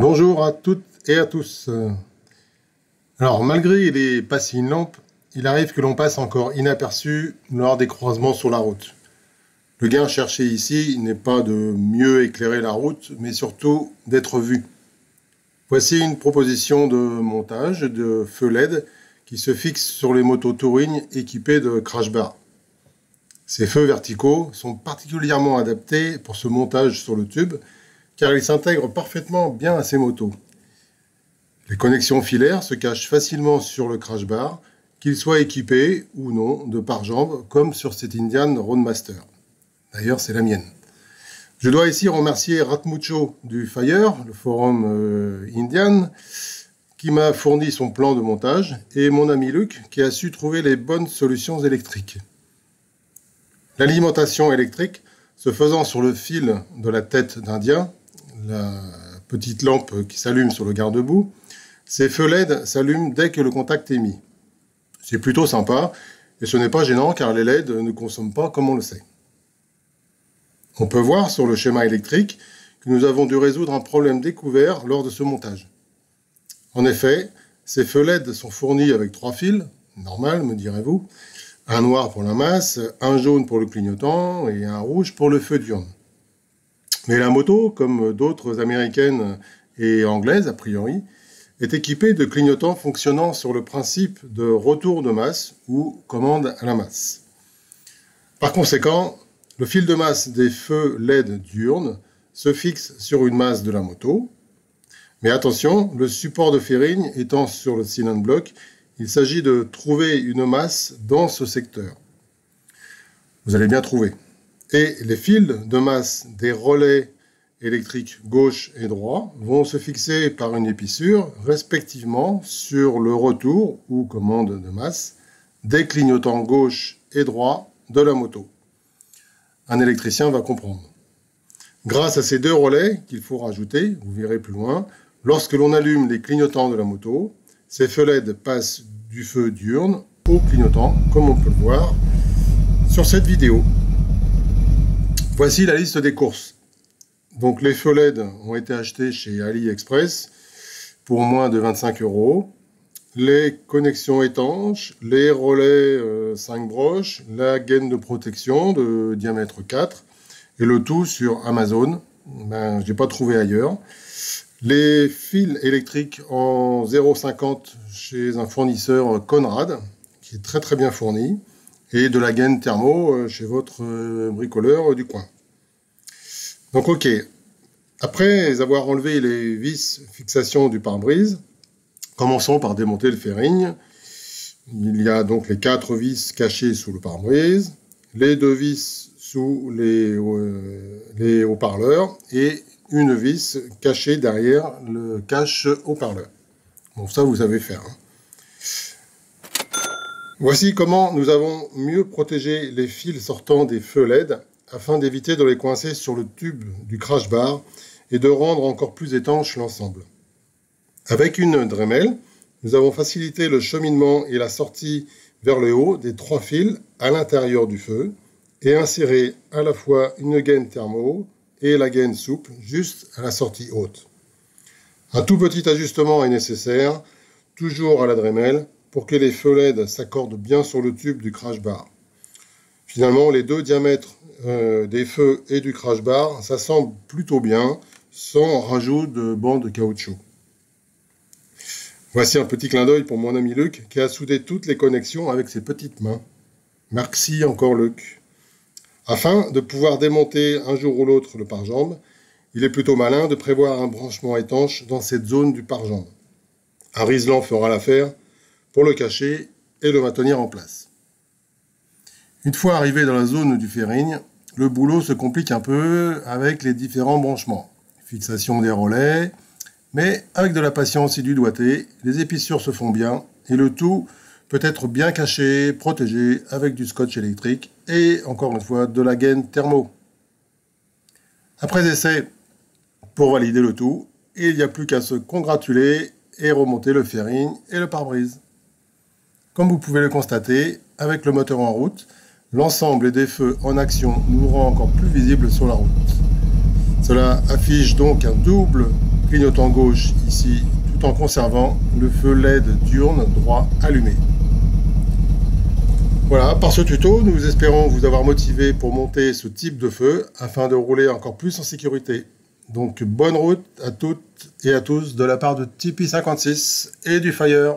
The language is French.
Bonjour à toutes et à tous. Alors, malgré les passing lampes, il arrive que l'on passe encore inaperçu lors des croisements sur la route. Le gain cherché ici n'est pas de mieux éclairer la route, mais surtout d'être vu. Voici une proposition de montage de feux LED qui se fixe sur les motos touring équipées de crash bar. Ces feux verticaux sont particulièrement adaptés pour ce montage sur le tube car ils s'intègrent parfaitement bien à ces motos. Les connexions filaires se cachent facilement sur le crash bar, qu'ils soient équipés ou non de pare-jambes comme sur cette Indian Roadmaster. D'ailleurs, c'est la mienne. Je dois ici remercier Ratmucho du Fire, le forum euh, Indian, qui m'a fourni son plan de montage, et mon ami Luc, qui a su trouver les bonnes solutions électriques. L'alimentation électrique se faisant sur le fil de la tête d'Indien, la petite lampe qui s'allume sur le garde-boue, ces feux LED s'allument dès que le contact est mis. C'est plutôt sympa, et ce n'est pas gênant car les LED ne consomment pas comme on le sait. On peut voir sur le schéma électrique que nous avons dû résoudre un problème découvert lors de ce montage. En effet, ces feux LED sont fournis avec trois fils, normal me direz-vous, un noir pour la masse, un jaune pour le clignotant et un rouge pour le feu diurne. Mais la moto, comme d'autres américaines et anglaises a priori, est équipée de clignotants fonctionnant sur le principe de retour de masse ou commande à la masse. Par conséquent, le fil de masse des feux LED diurnes se fixe sur une masse de la moto. Mais attention, le support de ferrigne étant sur le cylinder block, il s'agit de trouver une masse dans ce secteur. Vous allez bien trouver et les fils de masse des relais électriques gauche et droit vont se fixer par une épissure respectivement sur le retour ou commande de masse des clignotants gauche et droit de la moto. Un électricien va comprendre. Grâce à ces deux relais qu'il faut rajouter, vous verrez plus loin, lorsque l'on allume les clignotants de la moto, ces feux LED passent du feu diurne au clignotant, comme on peut le voir sur cette vidéo. Voici la liste des courses. Donc les feux LED ont été achetés chez AliExpress pour moins de 25 euros. Les connexions étanches, les relais 5 euh, broches, la gaine de protection de diamètre 4 et le tout sur Amazon. Ben, je n'ai pas trouvé ailleurs. Les fils électriques en 0,50 chez un fournisseur Conrad, qui est très très bien fourni et de la gaine thermo euh, chez votre euh, bricoleur du coin. Donc ok, après avoir enlevé les vis fixation du pare-brise, commençons par démonter le fairing. Il y a donc les quatre vis cachées sous le pare-brise, les deux vis sous les, euh, haut-parleurs et une vis cachée derrière le cache haut-parleur. Bon, ça vous savez faire. Hein. Voici comment nous avons mieux protégé les fils sortant des feux LED afin d'éviter de les coincer sur le tube du crash bar et de rendre encore plus étanche l'ensemble. Avec une Dremel, nous avons facilité le cheminement et la sortie vers le haut des trois fils à l'intérieur du feu et inséré à la fois une gaine thermo et la gaine souple juste à la sortie haute. Un tout petit ajustement est nécessaire, toujours à la Dremel, pour que les feux LED s'accordent bien sur le tube du crash bar. Finalement, les deux diamètres euh, des feux et du crash bar s'assemblent plutôt bien, sans rajout de bandes de caoutchouc. Voici un petit clin d'œil pour mon ami Luc, qui a soudé toutes les connexions avec ses petites mains. Merci encore Luc. Afin de pouvoir démonter un jour ou l'autre le pare-jambe, il est plutôt malin de prévoir un branchement étanche dans cette zone du pare-jambe. Un riselant fera l'affaire, pour le cacher et le maintenir en place. Une fois arrivé dans la zone du fairing, le boulot se complique un peu avec les différents branchements. Fixation des relais, mais avec de la patience et du doigté, les épissures se font bien et le tout peut être bien caché, protégé avec du scotch électrique et encore une fois de la gaine thermo. Après essai, pour valider le tout, il n'y a plus qu'à se congratuler et remonter le fairing et le pare-brise. Comme vous pouvez le constater, avec le moteur en route, l'ensemble des feux en action nous rend encore plus visibles sur la route. Cela affiche donc un double clignotant gauche ici, tout en conservant le feu LED diurne droit allumé. Voilà, par ce tuto, nous espérons vous avoir motivé pour monter ce type de feu afin de rouler encore plus en sécurité. Donc bonne route à toutes et à tous de la part de Tipeee56 et du Fire.